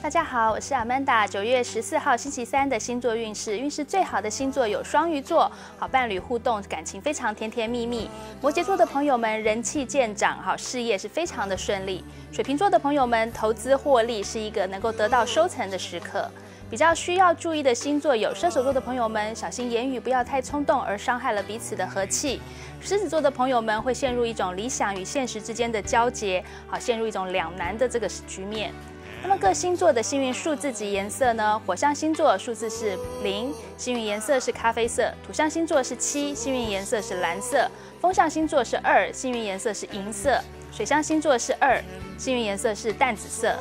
大家好，我是 Amanda。九月十四号星期三的星座运势，运势最好的星座有双鱼座，好伴侣互动，感情非常甜甜蜜蜜。摩羯座的朋友们人气见长，好事业是非常的顺利。水瓶座的朋友们投资获利是一个能够得到收成的时刻。比较需要注意的星座有射手座的朋友们，小心言语不要太冲动而伤害了彼此的和气。狮子座的朋友们会陷入一种理想与现实之间的交结，好陷入一种两难的这个局面。那么各星座的幸运数字及颜色呢？火象星座数字是零，幸运颜色是咖啡色；土象星座是七，幸运颜色是蓝色；风象星座是二，幸运颜色是银色；水象星座是二，幸运颜色是淡紫色。